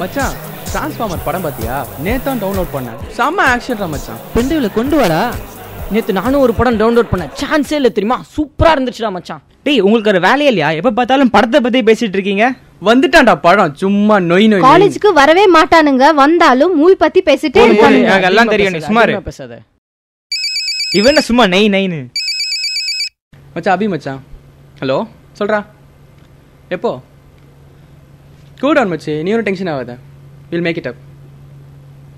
மச்சான் டிரான்ஸ்ஃபார்மர் படம் பார்த்தியா? நேத்தான் டவுன்லோட் பண்ணேன். செம்ம ஆக்ஷன்டா மச்சான். பெண்டுகளை கொண்டு வாடா. நேத்து நானும் ஒரு படம் டவுன்லோட் பண்ணேன். சான்ஸே இல்லை தெரியுமா? சூப்பரா இருந்துச்சுடா மச்சான். டேய் உங்களுக்கு ஒரு வேலையே இல்லையா? எப்ப பார்த்தாலும் படத்தை பத்தி பேசிட்டு இருக்கீங்க? வந்துட்டான்டா படம். சும்மா நொய் நொய். காலேஜுக்கு வரவே மாட்டானுங்க. வந்தாலும் மூவி பத்தி பேசிட்டே எனக்கு எல்லாம் தெரியும், சும்மா பேசாத. இவன் என்ன சும்மா நெய் நெய்னு மச்சான் அபி மச்சான். ஹலோ சொல்றா. எப்போ? கூல் டவுன் மச்சி. நீ ஒன்றும் டென்ஷன் ஆகாத. Will make it up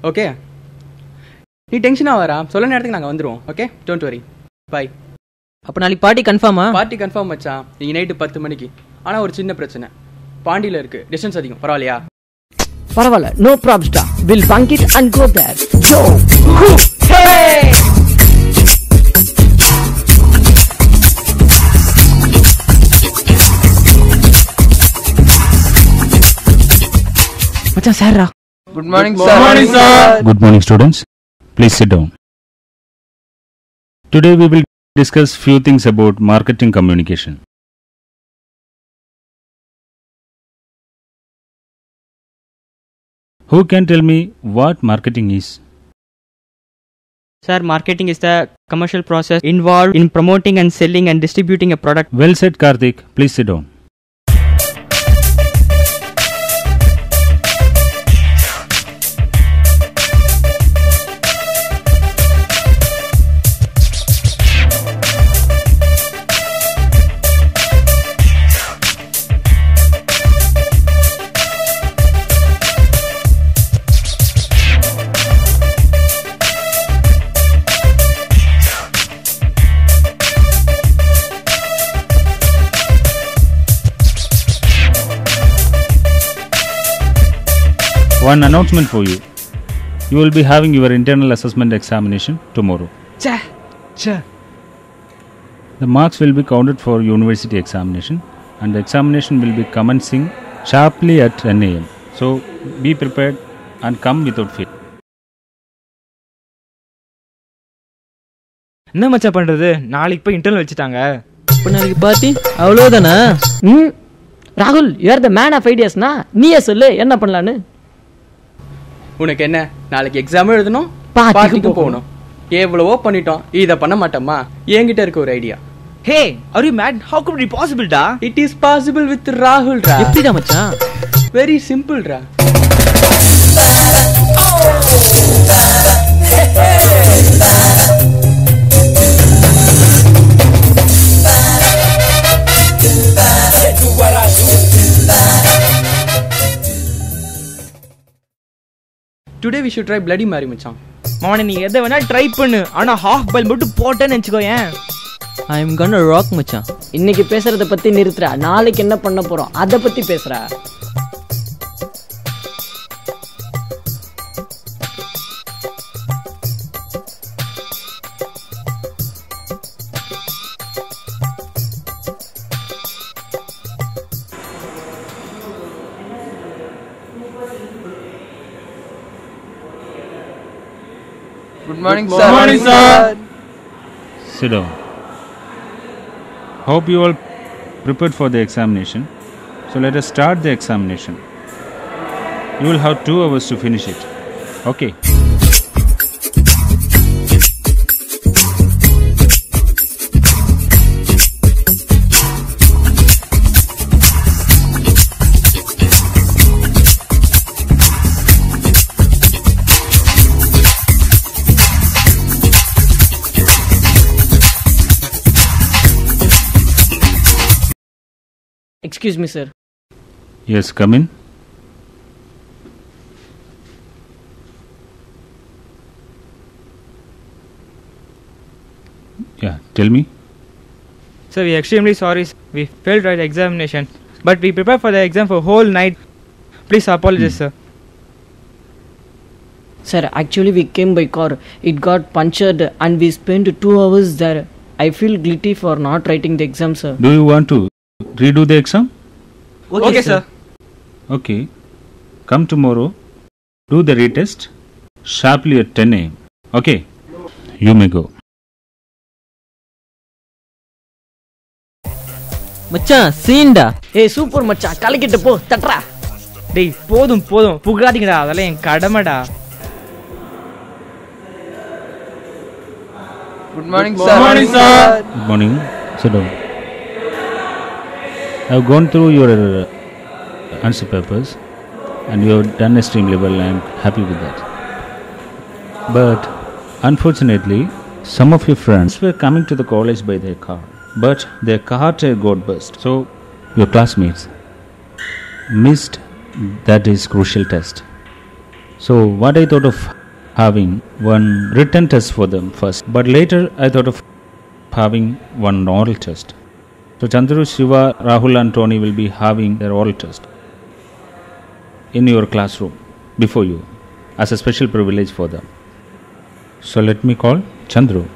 okay நீ டென்ஷன் ஆகாரா சொல்ல நேரத்துக்கு நாங்கள் வந்துடுவோம் ஓகே டோன்ட் வரி பை அப்ப நாளைக்கு பார்ட்டி கன்ஃபார்மா பார்ட்டி கன்ஃபார்ம் மச்சான். நீங்கள் நைட்டு பத்து மணிக்கு. ஆனால் ஒரு சின்ன பிரச்சனை. பாண்டியில் இருக்கு. டிஸ்டன்ஸ் அதிகம். பரவாயில்லையா? பரவாயில்ல. No ப்ராப்ஸ்டா will bunk it and go there Good morning, sir. Good morning, sir good morning students please sit down today we will discuss few things about marketing communication Who can tell me what marketing is? Sir, marketing is the commercial process involved in promoting and selling and distributing a product. Well said, Karthik. Please sit down. One announcement for you. You will be having your internal assessment examination tomorrow. ச்சே ச்சே The marks will be counted for university examination and the examination will be commencing sharply at 10 am. So be prepared and come without fear. என்ன மச்சான் பண்றது நாளைக்கு போய் internal வச்சுட்டாங்க இப்ப நாளைக்கு பார்ட்டி அவ்வளோதானே ம் ராகுல் யூஆர் த மேன் ஆஃப் ஐடியாஸ்னா நீயே சொல்லு என்ன பண்ணலான்னு உனக்கு என்ன நாளைக்கு எக்ஸாம் எழுதணும் பார்ட்டிக்கு போகணும். எவ்வளவோ பண்ணிட்டோம். இதை பண்ண மாட்டோமா? என்கிட்ட இருக்க ஒரு idea hey are you mad how could be possible டா? இட் இஸ் பாசிபிள் வித் ராகுல் ரா எப்படிடா மச்சான்? Very simple raw today we should try bloody மாரி மச்சான். மவனே நீ எதை வேணா ட்ரை பண்ணு. ஆனா ஹாஃப் பைல் மட்டும் போட்டேன்னு வச்சுக்கோ ஏன் ஐ எம் கன் ராக் மச்சான். இன்னைக்கு பேசுறத பத்தி நிறுத்துறா. நாளைக்கு என்ன பண்ண போறோம்? அத பத்தி பேசுறா. Good morning, sir. Good morning, sir. Sit down. Hope you all prepared for the examination. So let us start the examination. You will have two hours to finish it. Okay. Excuse me, sir. Yes, come in. Yeah, tell me. Sir, we are extremely sorry. We failed the examination, but we prepared for the exam for whole night. Please apologize, hmm. sir. Sir, actually we came by car. It got punctured and we spent two hours there. I feel guilty for not writing the exam, sir. Do you want to redo the exam? Okay, sir. Okay. Come tomorrow. Do the retest sharply at 10 a.m. Okay. You may go. மச்சான் சீன்டா ஏய் super மச்சான் கலக்கிட்டு போ தட்றா டேய் போதும் போதும் புகாதீங்கடா அதெல்லாம் என் கடமைடா Good morning, sir. Good morning, sir. Good morning. Sit down. I have gone through your uh, answer papers and you have done extremely well. I am happy with that. But unfortunately, some of your friends were coming to the college by their car, but their car tire got burst. So your classmates missed that is crucial test. So what I thought of having one written test for them first, but later I thought of having one oral test. So Chandru, Shiva, Rahul and Tony will be having their oral test in your classroom before you as a special privilege for them. So let me call Chandru.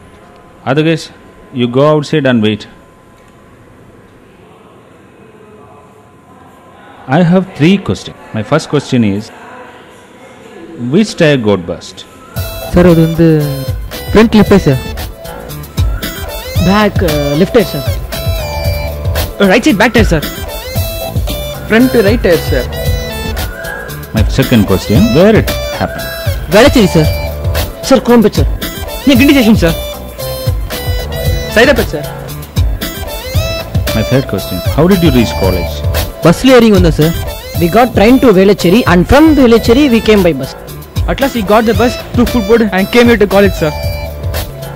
Other guys, you go outside and wait. I have three questions. My first question is which tire got burst? Sir அது வந்து front லிப்பே sir back left sir Right side back tire, sir. Front to right tire, sir. My second question, where it happened? Velachery, sir. Sir, Coimbatore, sir. Yeah, Gindi station, sir. Side up, sir. My third question, how did you reach college? Bus layering on the sir. We got train to Velachery and from Velachery we came by bus. At last we got the bus to food board and came here to college, sir.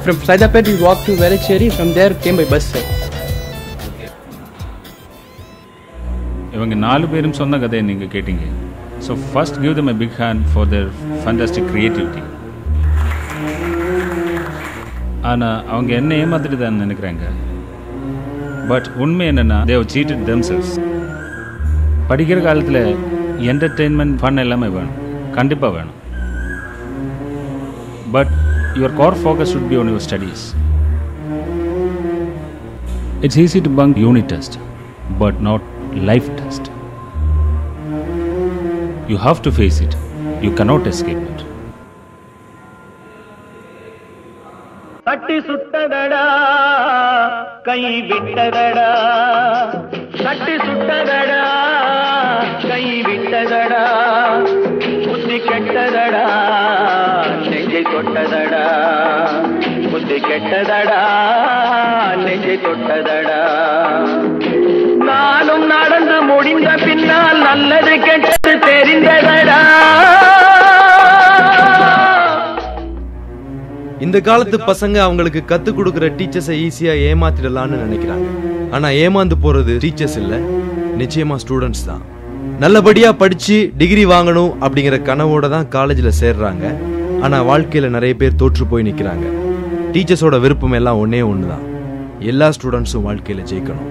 From Saidapet we walked to Velachery, from there came by bus, sir. இவங்க நாலு பேரும் சொன்ன கதையை நீங்கள் கேட்டீங்க. So first give them a big hand for their fantastic creativity ஆனால் அவங்க என்ன ஏமாத்திட்டு தான் நினைக்கிறாங்க. பட் உண்மை என்னென்னா தேவ் சீட்டட் தெம்செல்ஸ் படிக்கிற காலத்தில் என்டர்டெயின்மெண்ட் ஃபன் எல்லாமே வேணும். கண்டிப்பாக வேணும். But your core focus should be on your studies it's easy to bunk unit test but not life test. You have to face it. You cannot escape it. தட்டி சுட்டதடா கை விட்டதடா தட்டி சுட்டதடா கை விட்டதடா புத்தி கெட்டதடா நெஞ்சை தொட்டதடா புத்தி கெட்டதடா நெஞ்சை தொட்டதடா முடிந்த நல்லது கெட்டது தெரிந்ததடா இந்த காலத்து பசங்க அவங்களுக்கு கத்து கொடுக்கிற டீச்சர்ஸை ஈஸியா ஏமாத்திடலாம்னு நினைக்கிறாங்க. ஆனா ஏமாந்து போறது டீச்சர்ஸ் இல்ல. நிச்சயமா ஸ்டூடெண்ட்ஸ் தான். நல்லபடியா படிச்சு டிகிரி வாங்கணும் அப்படிங்கிற கனவோட தான் காலேஜில் சேர்றாங்க. ஆனா வாழ்க்கையில நிறைய பேர் தோற்று போய் நிக்கிறாங்க. டீச்சர்ஸோட விருப்பம் எல்லாம் ஒன்னே ஒன்று தான் எல்லா ஸ்டூடெண்ட்ஸும் வாழ்க்கையில ஜெயிக்கணும்.